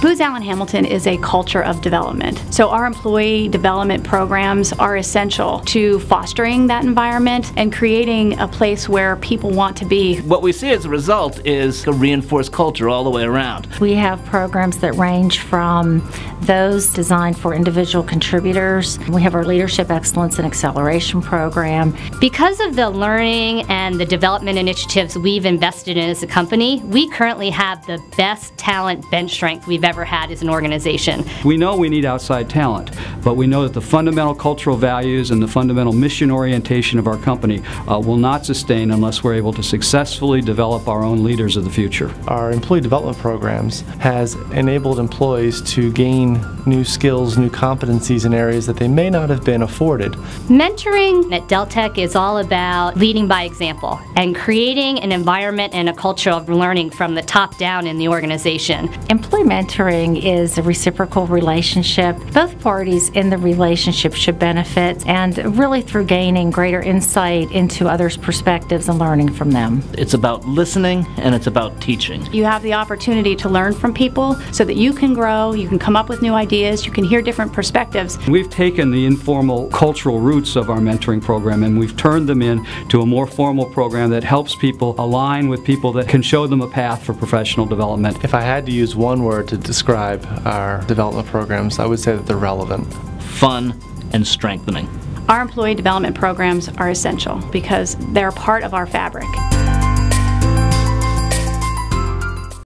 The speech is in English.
Booz Allen Hamilton is a culture of development. So our employee development programs are essential to fostering that environment and creating a place where people want to be. What we see as a result is a reinforced culture all the way around. We have programs that range from those designed for individual contributors. We have our Leadership Excellence and Acceleration program. Because of the learning and the development initiatives we've invested in as a company, we currently have the best talent bench strength we've ever had as an organization. We know we need outside talent, but we know that the fundamental cultural values and the fundamental mission orientation of our company uh, will not sustain unless we're able to successfully develop our own leaders of the future. Our employee development programs has enabled employees to gain new skills, new competencies in areas that they may not have been afforded. Mentoring at Deltek is all about leading by example and creating an environment and a culture of learning from the top down in the organization. Employee mentoring is a reciprocal relationship. Both parties in the relationship should benefit and really through gaining greater insight into others' perspectives and learning from them. It's about listening and it's about teaching. You have the opportunity to learn from people so that you can grow, you can come up with new ideas, you can hear different perspectives. We've taken the informal cultural roots of our mentoring program and we've turned them into a more formal program that helps people align with people that can show them a path for professional development. If I had to use one word to describe our development programs, I would say that they're relevant, fun, and strengthening. Our employee development programs are essential because they're part of our fabric.